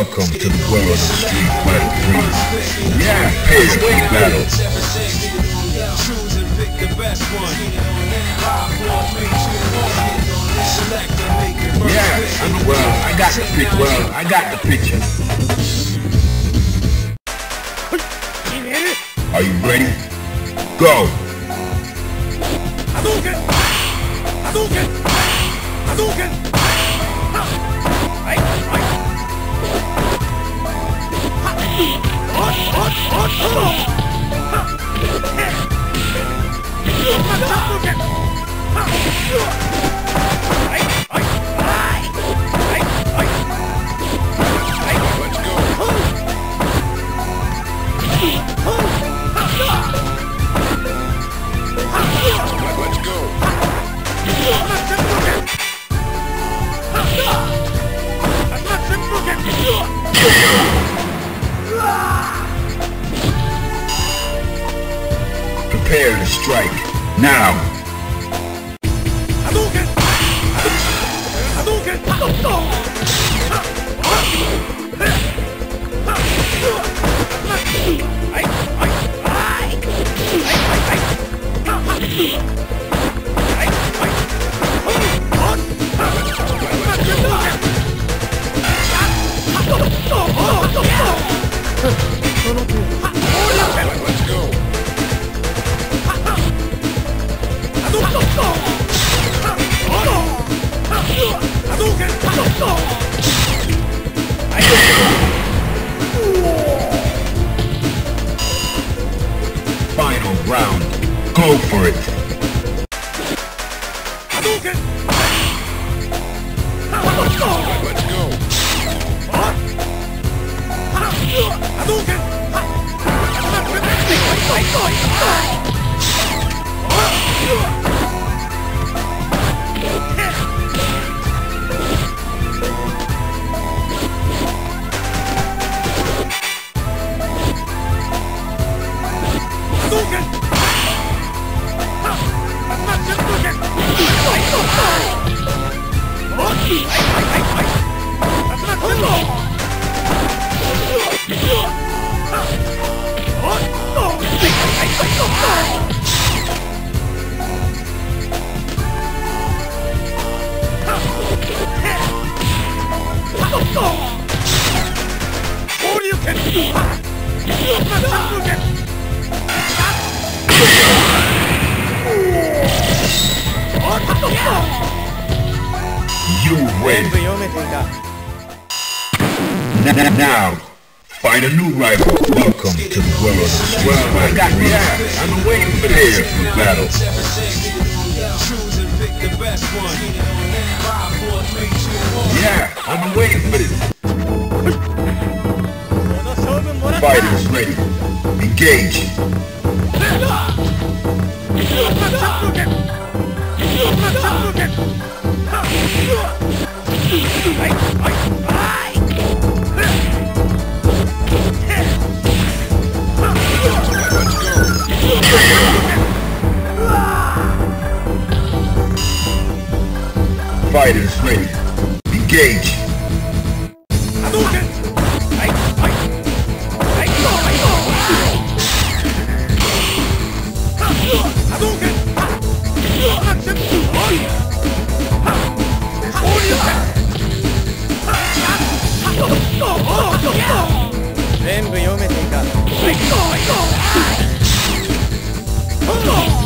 Welcome to the world of Street Fighter 3. Yeah, battle. Choose and pick the best one. Yeah. I'm well. I got the pic. Well, I got the picture. Are you ready? Go. Hadouken! Hadouken! Hadouken! Oh! Ai, Go for it. Now, find a new rival. Welcome to the world of Street Well, I got 3. yeah. I'm waiting for this battle. Choose and pick the best one. Five, four, three, two, one. Yeah, I'm waiting for this. Fighters ready. Engage. Fighters ready. Engage. Let's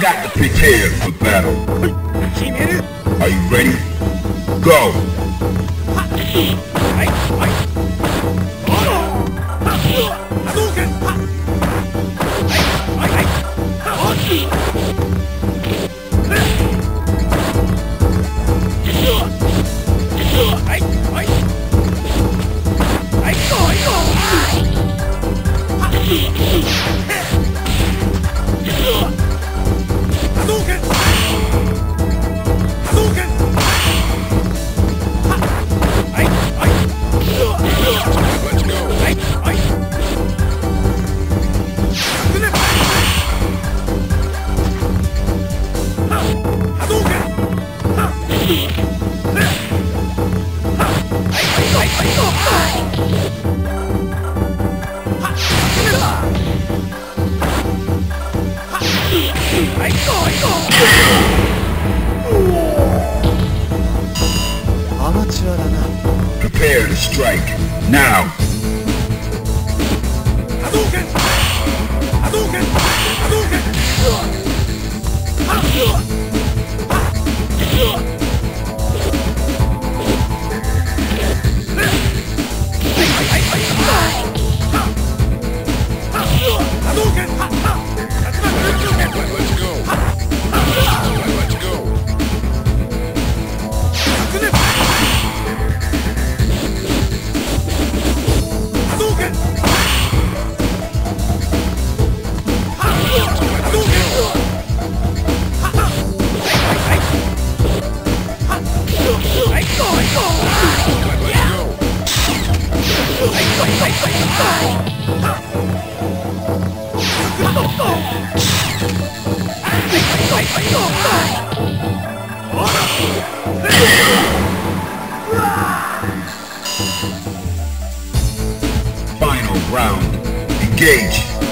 got to prepare for battle. Are you ready? Go! strike now. Final round. Engage.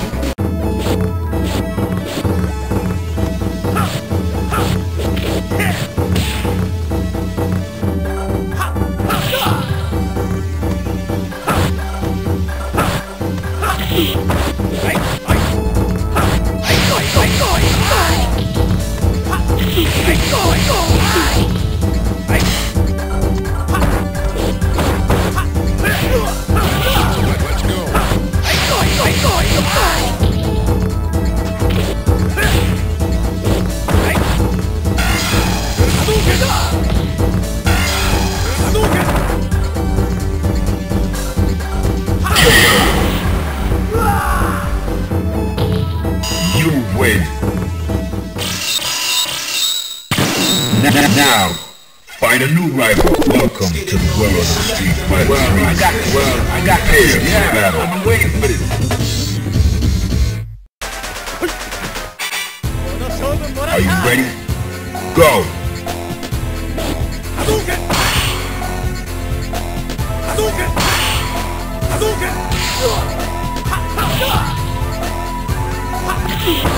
Now, find a new rival. Welcome to the world of the street fighters. Well, I got this. Well, I got this. Yeah, battle. I've been waiting for this. Are you ready? Go! Hadouken! Hadouken! Hadouken! Ha! Ha! Ha!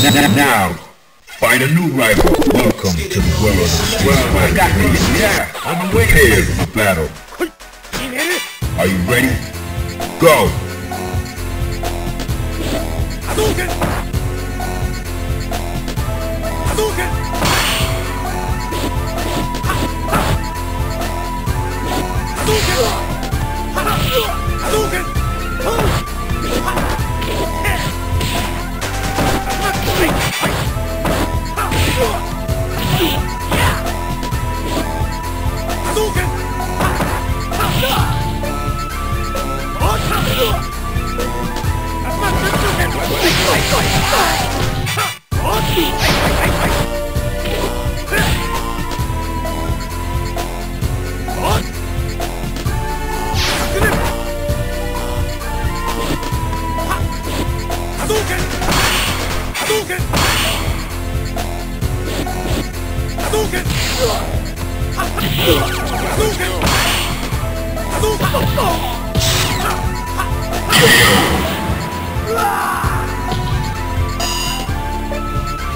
Now, now, find a new rival. Welcome to the world of the Well, I got this, yeah. I'm away. Prepare for battle. Are you ready? Go! Hadouken! Hadouken! Hadouken!